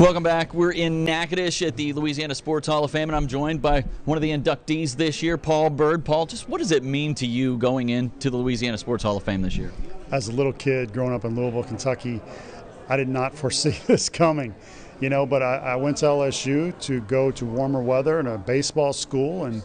Welcome back. We're in Natchitoches at the Louisiana Sports Hall of Fame, and I'm joined by one of the inductees this year, Paul Byrd. Paul, just what does it mean to you going into the Louisiana Sports Hall of Fame this year? As a little kid growing up in Louisville, Kentucky, I did not foresee this coming, you know. But I, I went to LSU to go to warmer weather and a baseball school, and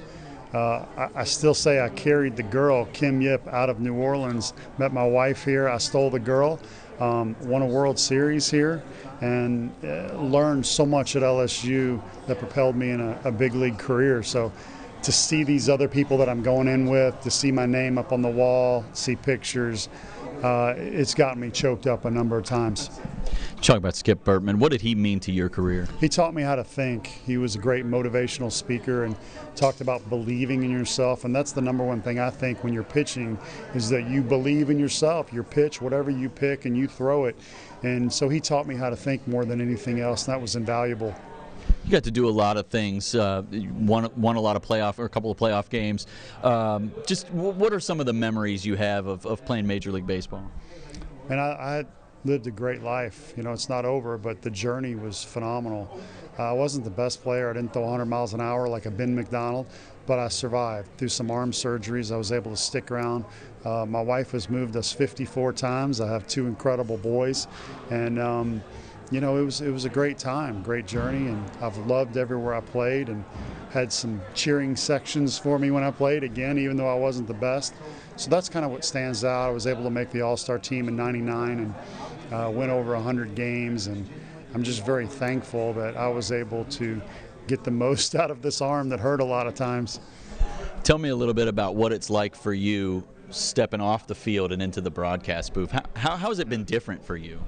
uh, I, I, still say I carried the girl, Kim Yip, out of New Orleans. Met my wife here. I stole the girl um, won a World Series here, and uh, learned so much at LSU that propelled me in a, a, big league career. So to see these other people that I'm going in with, to see my name up on the wall, see pictures, uh, it's gotten me choked up a number of times. Talk about Skip Bertman. What did he mean to your career? He taught me how to think. He was a great motivational speaker and talked about believing in yourself. And that's the number one thing I think when you're pitching is that you believe in yourself. Your pitch, whatever you pick, and you throw it. And so he taught me how to think more than anything else. And that was invaluable. You got to do a lot of things. Uh, won won a lot of playoff or a couple of playoff games. Um, just what are some of the memories you have of, of playing Major League Baseball? And I, I lived a great life. You know, it's not over, but the journey was phenomenal. Uh, I wasn't the best player. I didn't throw 100 miles an hour like a Ben McDonald, but I survived through some arm surgeries. I was able to stick around. Uh, my wife has moved us 54 times. I have two incredible boys, and um, you know, it was it was a great time, great journey, and I've loved everywhere I played, and had some cheering sections for me when I played again, even though I wasn't the best. So that's kind of what stands out. I was able to make the All-Star team in '99 and uh, went over 100 games, and I'm just very thankful that I was able to get the most out of this arm that hurt a lot of times. Tell me a little bit about what it's like for you stepping off the field and into the broadcast booth. How, how, how has it been different for you?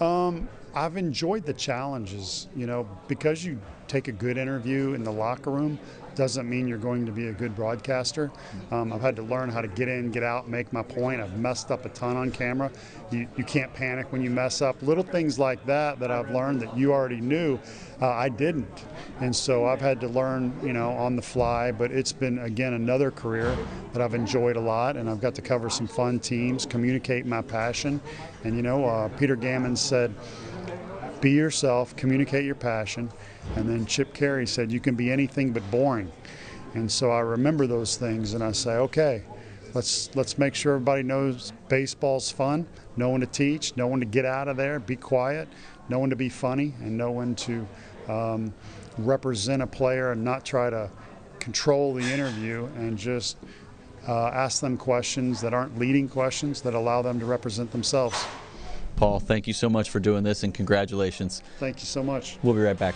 Um, I've enjoyed the challenges, you know, because you take a good interview in the locker room doesn't mean you're going to be a good broadcaster. Um, I've had to learn how to get in, get out, make my point. I've messed up a ton on camera. You, you can't panic when you mess up. Little things like that that I've learned that you already knew, uh, I didn't. And so I've had to learn, you know, on the fly. But it's been, again, another career that I've enjoyed a lot. And I've got to cover some fun teams, communicate my passion. And, you know, uh, Peter Gammons said, be yourself, communicate your passion. And then Chip Caray said, you can be anything but boring. And so I remember those things and I say, okay, let's let's make sure everybody knows baseball's fun, know when to teach, know when to get out of there, be quiet, know when to be funny, and know when to um, represent a player and not try to control the interview and just uh, ask them questions that aren't leading questions that allow them to represent themselves. Paul, thank you so much for doing this and congratulations. Thank you so much. We'll be right back.